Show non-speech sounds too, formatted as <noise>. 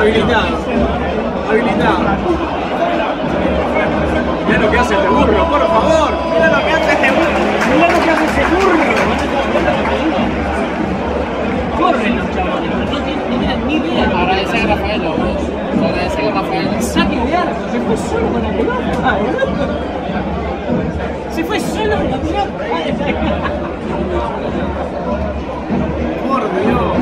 Habilitado. Habilitado. mira lo que hace este burro, por favor. mira lo que hace este burro. mira lo que hace ese burro. Corren los chavales, no tienen ni idea. Agradecer a Rafael Agradecer a Rafael. Saque de arco, se fue solo con la pelota. Ah, se fue solo con la pelota. <laughs> Por Dios.